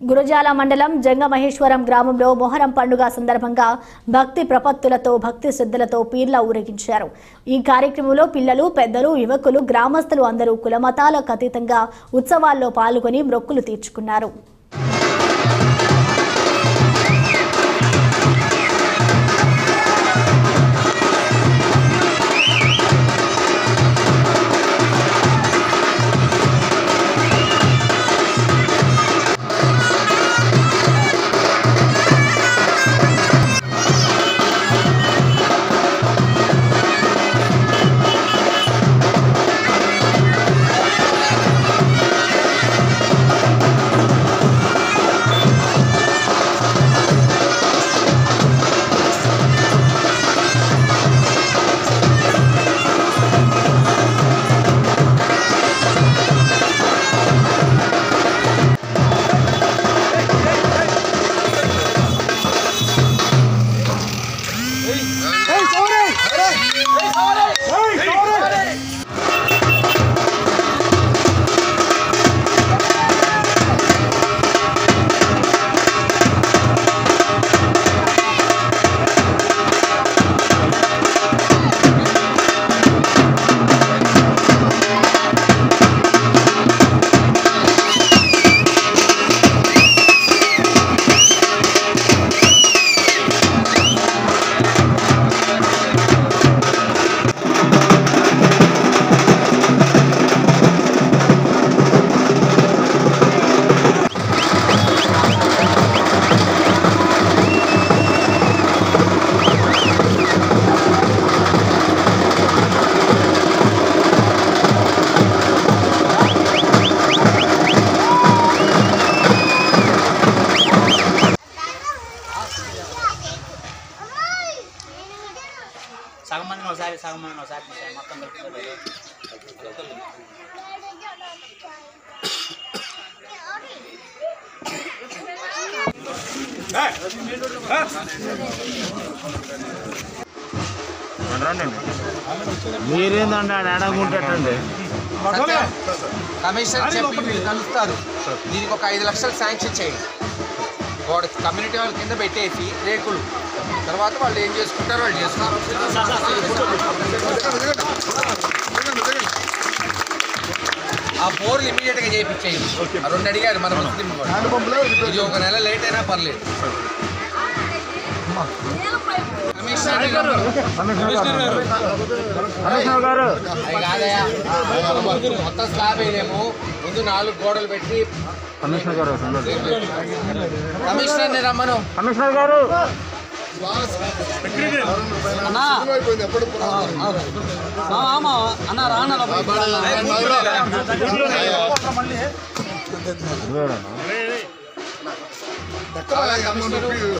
గురజాల మండలం జంగమహేశ్వరం గ్రామంలో మొహరం పండుగ సందర్భంగా భక్తి ప్రపత్తులతో భక్తి శ్రద్ధలతో పీర్ల ఊరేగించారు. ఈ కార్యక్రమంలో పిల్లలు పెద్దలు యువకులు గ్రామస్తులు అందరూ కులమతాలకు అతీతంగా ఉత్సవాల్లో పాల్గొని మొక్కులు తీర్చుకున్నారు. సగం మందిని ఒకసారి సగం మందిని ఒకసారి. మొత్తం కలుపుకోలేదు మీరేందండి? ఆడ అడగుంటండి కమిషనర్ చెప్పి కలుస్తారు దీనికి ఒక ఐదు లక్షలు శాంక్షన్ చేయండి. వాడు కమ్యూనిటీ వాళ్ళ కింద పెట్టేసి రేకులు. తర్వాత వాళ్ళు ఏం చేసుకుంటారో వాళ్ళు చేసుకుంటారు ఆ బోర్లు ఇమీడియట్గా చేయించేయండి. ఆ రెండు అడిగారు మన ముస్లిం. ఇది ఒక నెల లేట్ అయినా పర్లేదు. కమిషనర్ గారు కమిషనర్ గారు అవి కాదయా మొత్తం స్లాబ్ వేయలేము. ముందు నాలుగు గోడలు పెట్టి కమిషనర్ గారు. కమిషనర్ని రమ్మను. కమిషనర్ గారు. కమిషనర్